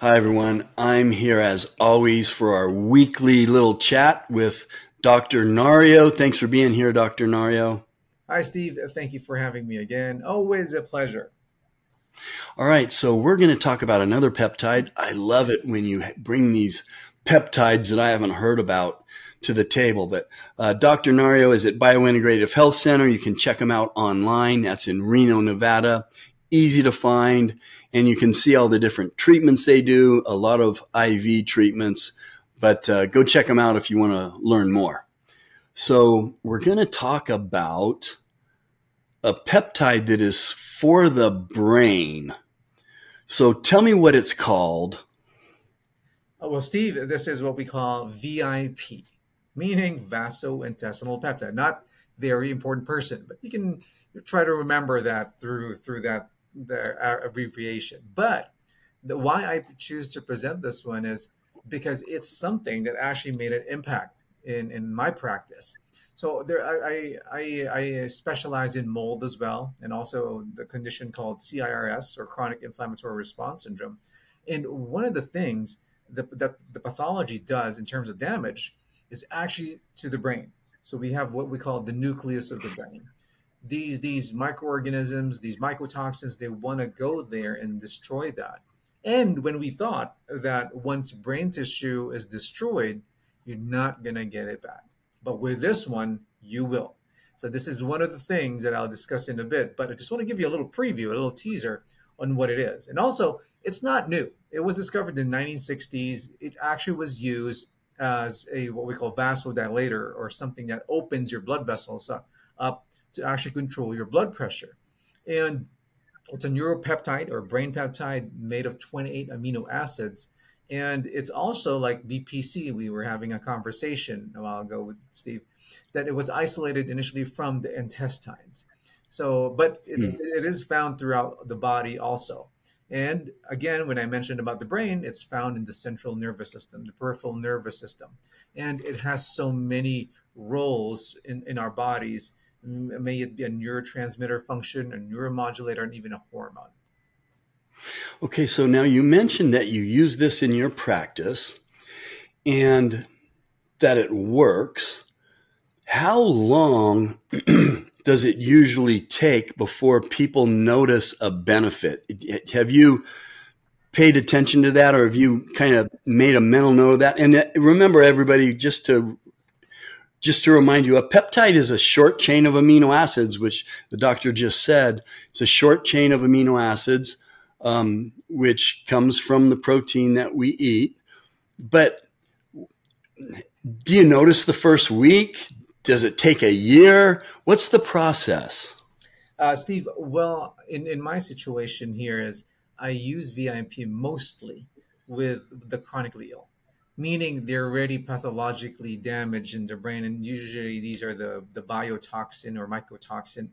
Hi, everyone. I'm here as always for our weekly little chat with Dr. Nario. Thanks for being here, Dr. Nario. Hi, Steve. Thank you for having me again. Always a pleasure. All right, so we're going to talk about another peptide. I love it when you bring these peptides that I haven't heard about to the table. But uh, Dr. Nario is at Biointegrative Health Center. You can check him out online. That's in Reno, Nevada. Easy to find, and you can see all the different treatments they do. A lot of IV treatments, but uh, go check them out if you want to learn more. So we're going to talk about a peptide that is for the brain. So tell me what it's called. Oh, well, Steve, this is what we call VIP, meaning vasointestinal peptide. Not very important person, but you can try to remember that through through that the abbreviation. But the, why I choose to present this one is because it's something that actually made an impact in in my practice. So there, I, I, I specialize in mold as well, and also the condition called CIRS or chronic inflammatory response syndrome. And one of the things that, that the pathology does in terms of damage is actually to the brain. So we have what we call the nucleus of the brain. These these microorganisms, these mycotoxins, they want to go there and destroy that. And when we thought that once brain tissue is destroyed, you're not gonna get it back but with this one, you will. So this is one of the things that I'll discuss in a bit, but I just want to give you a little preview, a little teaser on what it is. And also, it's not new. It was discovered in the 1960s. It actually was used as a what we call vasodilator or something that opens your blood vessels up, up to actually control your blood pressure. And it's a neuropeptide or brain peptide made of 28 amino acids and it's also like BPC. We were having a conversation a while ago with Steve that it was isolated initially from the intestines. So, but it, mm. it is found throughout the body also. And again, when I mentioned about the brain, it's found in the central nervous system, the peripheral nervous system. And it has so many roles in, in our bodies. May it be a neurotransmitter function, a neuromodulator, and even a hormone. Okay, so now you mentioned that you use this in your practice and that it works. How long does it usually take before people notice a benefit? Have you paid attention to that or have you kind of made a mental note of that? And uh, remember everybody just to just to remind you, a peptide is a short chain of amino acids, which the doctor just said. It's a short chain of amino acids um, which comes from the protein that we eat. But do you notice the first week? Does it take a year? What's the process? Uh, Steve, well, in, in my situation here is I use VIP mostly with the chronically ill, meaning they're already pathologically damaged in the brain. And usually these are the, the biotoxin or mycotoxin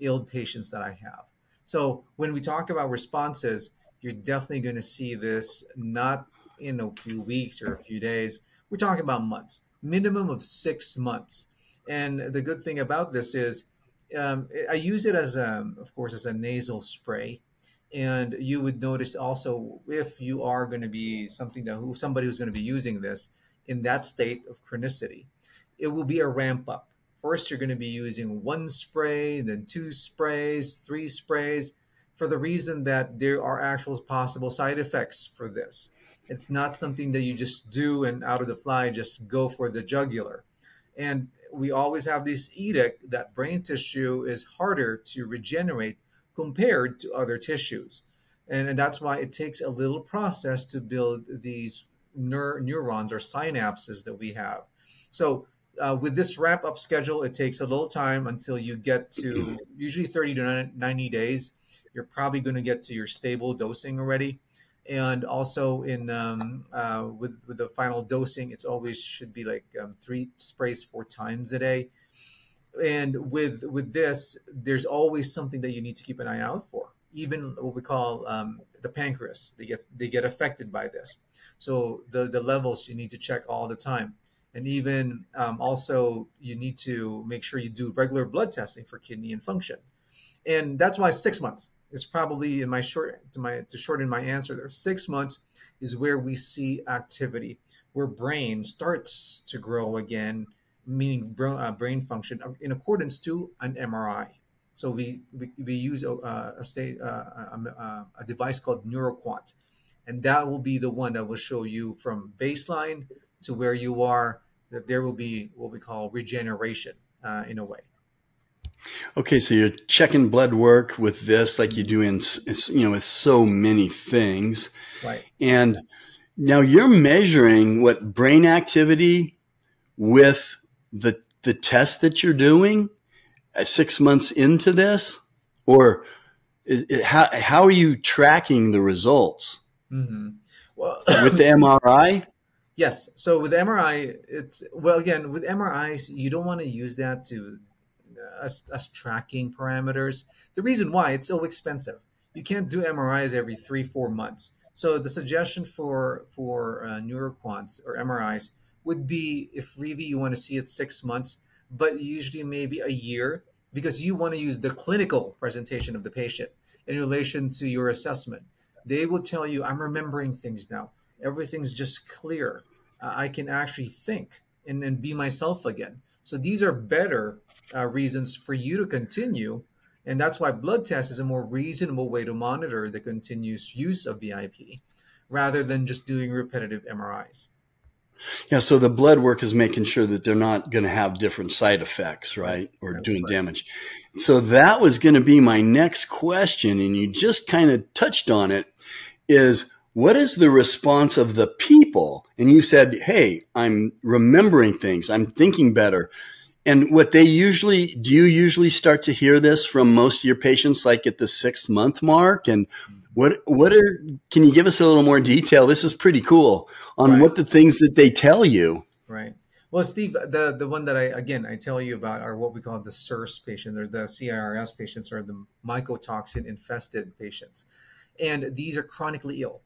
ill patients that I have. So when we talk about responses, you're definitely going to see this not in a few weeks or a few days. We're talking about months, minimum of six months. And the good thing about this is, um, I use it as a, of course, as a nasal spray. And you would notice also if you are going to be something that who somebody who's going to be using this in that state of chronicity, it will be a ramp up. First, you're going to be using one spray, then two sprays, three sprays, for the reason that there are actual possible side effects for this. It's not something that you just do and out of the fly just go for the jugular. And we always have this edict that brain tissue is harder to regenerate compared to other tissues. And, and that's why it takes a little process to build these neur- neurons or synapses that we have. So uh, with this wrap up schedule, it takes a little time until you get to usually 30 to 90 days. You're probably going to get to your stable dosing already. And also in um, uh, with with the final dosing, it's always should be like um, three sprays four times a day. And with with this, there's always something that you need to keep an eye out for. Even what we call um, the pancreas, they get they get affected by this. So the the levels you need to check all the time and even um, also you need to make sure you do regular blood testing for kidney and function and that's why six months is probably in my short to my to shorten my answer there six months is where we see activity, where brain starts to grow again, meaning uh, brain function in accordance to an MRI. So we, we, we use a, a state uh, a, a, device called NeuroQuant, and that will be the one that will show you from baseline to where you are. That there will be what we call regeneration uh, in a way. Okay, so you're checking blood work with this, like you do in you know with so many things, right? And now you're measuring what brain activity with the the test that you're doing six months into this, or is, it, how how are you tracking the results? Mm-hmm. Well, with the MRI. Yes. So with MRI, it's well again with MRIs, you don't want to use that to us as tracking parameters. The reason why it's so expensive. You can't do MRIs every three four months. So the suggestion for for uh, neuroquants or MRIs would be if really you want to see it six months, but usually maybe a year because you want to use the clinical presentation of the patient in relation to your assessment. They will tell you, I'm remembering things now. Everything's just clear. Uh, I can actually think and, and be myself again. So these are better uh, reasons for you to continue. And that's why blood test is a more reasonable way to monitor the continuous use of VIP rather than just doing repetitive MRIs. Yeah, so the blood work is making sure that they're not going to have different side effects, right? Or That's doing damage. So that was going to be my next question. And you just kind of touched on it is what is the response of the people? And you said, Hey, I'm remembering things. I'm thinking better. And what they usually do you usually start to hear this from most of your patients like at the six month mark? And what what are can you give us a little more detail? This is pretty cool on right. what the things that they tell you. Right. Well, Steve, the the one that I again I tell you about are what we call the CIRS patients, or the CIRS patients, or the mycotoxin infested patients, and these are chronically ill.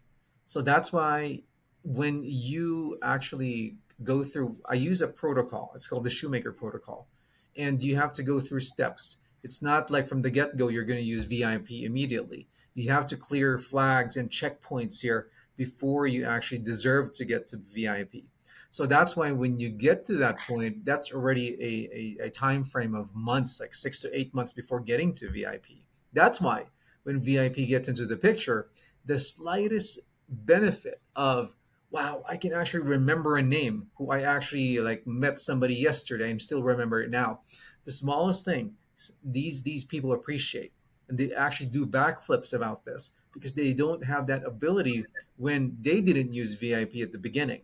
So that's why when you actually go through, I use a protocol. It's called the Shoemaker protocol, and you have to go through steps. It's not like from the get go you're going to use VIP immediately. You have to clear flags and checkpoints here before you actually deserve to get to VIP. So that's why when you get to that point, that's already a, a, a, time frame of months, like six to eight months before getting to VIP. That's why when VIP gets into the picture, the slightest benefit of wow, I can actually remember a name who I actually like met somebody yesterday and still remember it now. The smallest thing these these people appreciate and they actually do backflips about this because they don't have that ability when they didn't use VIP at the beginning.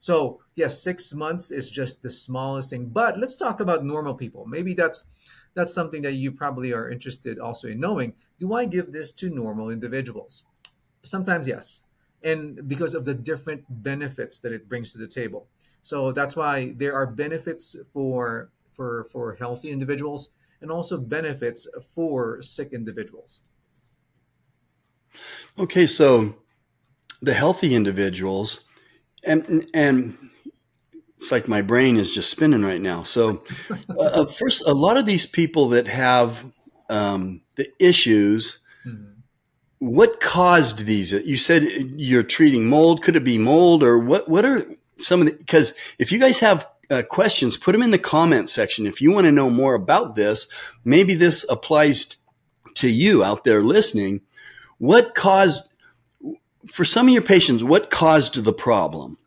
So, yes, 6 months is just the smallest thing, but let's talk about normal people. Maybe that's that's something that you probably are interested also in knowing. Do I give this to normal individuals? Sometimes yes. And because of the different benefits that it brings to the table. So that's why there are benefits for for for healthy individuals and also benefits for sick individuals. Okay, so the healthy individuals, and and it's like my brain is just spinning right now. So, uh, first, a lot of these people that have um, the issues. Mm-hmm. What caused these? You said you're treating mold. Could it be mold, or what? What are some of the? Because if you guys have uh, questions, put them in the comment section. If you want to know more about this, maybe this applies to you out there listening. What caused, for some of your patients, what caused the problem?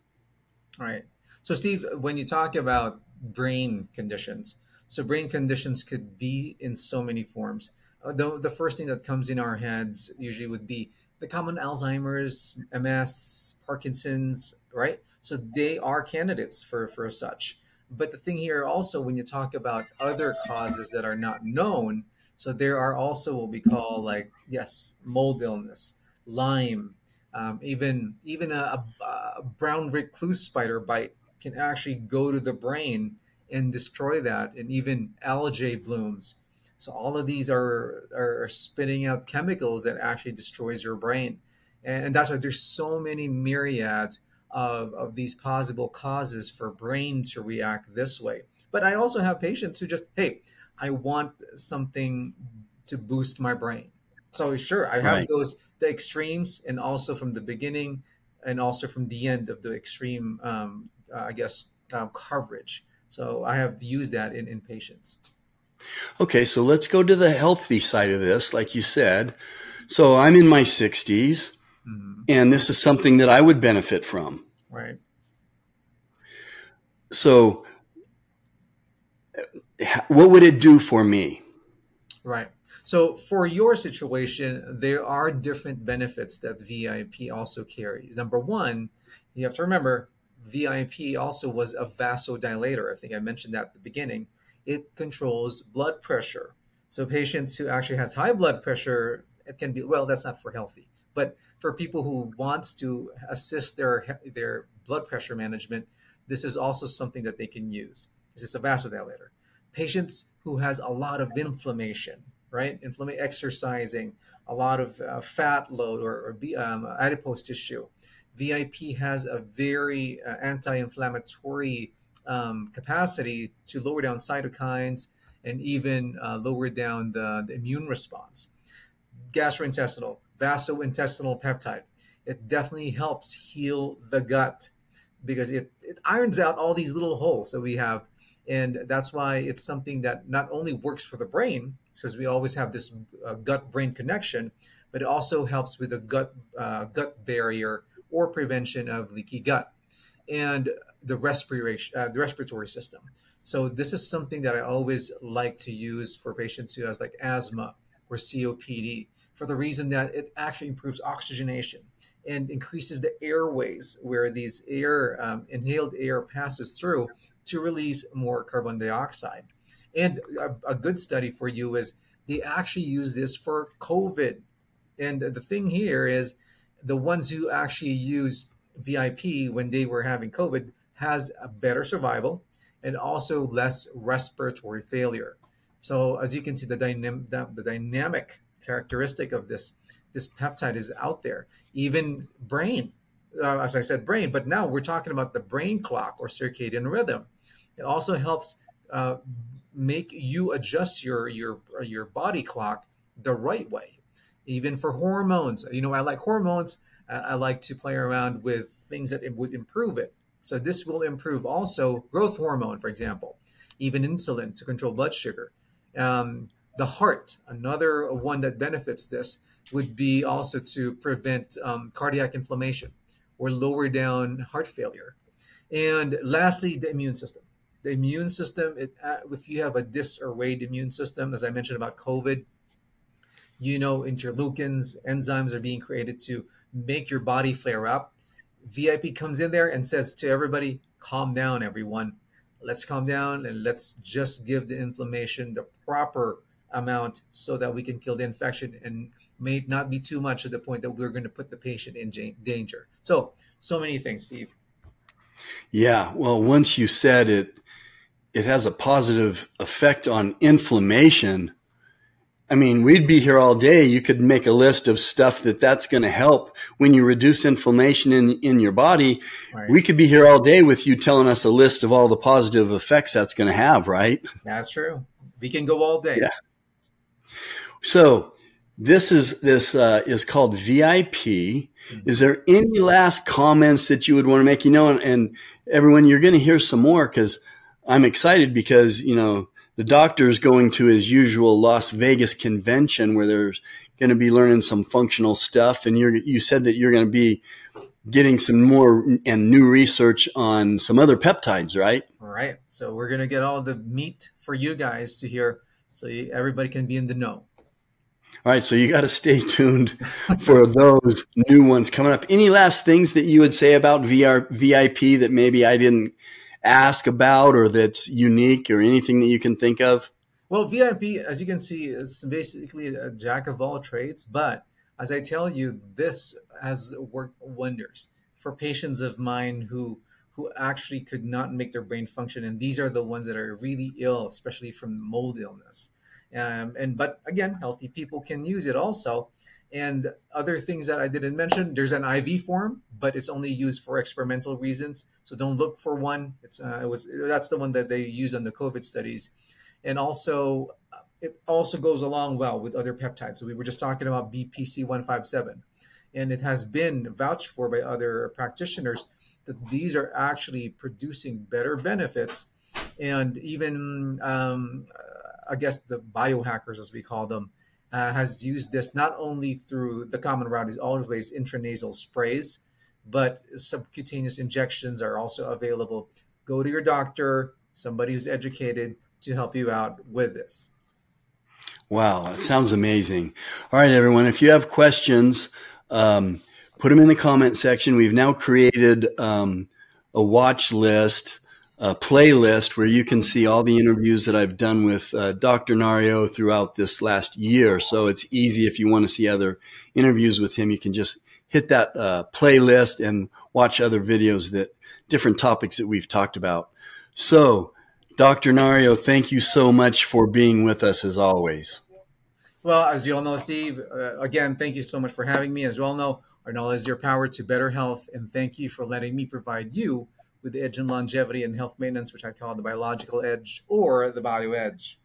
Right. So, Steve, when you talk about brain conditions, so brain conditions could be in so many forms. Uh, the, the first thing that comes in our heads usually would be the common Alzheimer's, MS, Parkinson's, right? So they are candidates for, for such. But the thing here also, when you talk about other causes that are not known, so there are also what we call like, yes, mold illness, Lyme, um, even even a, a brown recluse spider bite can actually go to the brain and destroy that, and even algae blooms. So all of these are are spitting out chemicals that actually destroys your brain, and that's why there's so many myriads of, of these possible causes for brain to react this way. But I also have patients who just, hey, I want something to boost my brain. So sure, I have right. those the extremes, and also from the beginning, and also from the end of the extreme, um, uh, I guess, uh, coverage. So I have used that in, in patients. Okay, so let's go to the healthy side of this, like you said. So I'm in my 60s, mm-hmm. and this is something that I would benefit from. Right. So, what would it do for me? Right. So, for your situation, there are different benefits that VIP also carries. Number one, you have to remember VIP also was a vasodilator. I think I mentioned that at the beginning. It controls blood pressure. So, patients who actually has high blood pressure, it can be well. That's not for healthy, but for people who wants to assist their their blood pressure management, this is also something that they can use. This is a vasodilator. Patients who has a lot of inflammation, right? Inflammation, exercising, a lot of uh, fat load or, or um, adipose tissue. VIP has a very uh, anti-inflammatory um, capacity to lower down cytokines and even uh, lower down the, the immune response. Gastrointestinal, vasointestinal peptide. It definitely helps heal the gut because it, it irons out all these little holes that we have. And that's why it's something that not only works for the brain because we always have this uh, gut brain connection but it also helps with the gut uh, gut barrier or prevention of leaky gut and the respiration uh, the respiratory system. So this is something that i always like to use for patients who has like asthma or copd for the reason that it actually improves oxygenation and increases the airways where these air um, inhaled air passes through to release more carbon dioxide. And a, a, good study for you is they actually use this for COVID. And the thing here is the ones who actually used VIP when they were having COVID has a better survival and also less respiratory failure. So as you can see, the, the, the dynamic characteristic of this this peptide is out there. Even brain, uh, as I said, brain, but now we're talking about the brain clock or circadian rhythm. It also helps uh, make you adjust your your your body clock the right way. Even for hormones, you know, I like hormones. I like to play around with things that would improve it. So this will improve also growth hormone, for example, even insulin to control blood sugar. Um, the heart, another one that benefits this, would be also to prevent um, cardiac inflammation or lower down heart failure. And lastly, the immune system the immune system, it, uh, if you have a disarrayed immune system, as I mentioned about COVID, you know, interleukins, enzymes are being created to make your body flare up. VIP comes in there and says to everybody, calm down, everyone. Let's calm down and let's just give the inflammation the proper amount so that we can kill the infection and may not be too much to the point that we're going to put the patient in danger. So, so many things, Steve. Yeah. Well, once you said it, it has a positive effect on inflammation. I mean, we'd be here all day. You could make a list of stuff that that's going to help when you reduce inflammation in, in your body. Right. We could be here all day with you telling us a list of all the positive effects that's going to have, right? That's true. We can go all day. Yeah. So this is this uh, is called VIP. Is there any last comments that you would want to make? You know, and, and everyone, you're going to hear some more because I'm excited because, you know, the doctor is going to his usual Las Vegas convention where there's going to be learning some functional stuff. And you're, you said that you're going to be getting some more and new research on some other peptides, right? Right. So we're going to get all the meat for you guys to hear so you, everybody can be in the know. All right, so you got to stay tuned for those new ones coming up. Any last things that you would say about VR, VIP that maybe I didn't ask about or that's unique or anything that you can think of? Well, VIP, as you can see, is basically a jack of all trades. But as I tell you, this has worked wonders for patients of mine who who actually could not make their brain function, and these are the ones that are really ill, especially from mold illness. Um, and but again, healthy people can use it also. And other things that I didn't mention, there's an IV form, but it's only used for experimental reasons. So don't look for one. It's uh, it was that's the one that they use on the COVID studies, and also it also goes along well with other peptides. So we were just talking about BPC one five seven. and it has been vouched for by other practitioners that these are actually producing better benefits and even um, i guess the biohackers as we call them uh, has used this not only through the common route is always intranasal sprays but subcutaneous injections are also available go to your doctor somebody who's educated to help you out with this Wow, that sounds amazing. All right, everyone, if you have questions, um, put them in the comment section. We've now created um, a watch list, a playlist where you can see all the interviews that I've done with uh, Dr. Nario throughout this last year. So it's easy if you want to see other interviews with him, you can just hit that uh, playlist and watch other videos that different topics that we've talked about. So, Dr. Nario, thank you so much for being with us as always. Well, as you all know, Steve, uh, again, thank you so much for having me. As you all know, our knowledge is your power to better health, and thank you for letting me provide you with the edge in longevity and health maintenance, which I call the biological edge or the bio edge.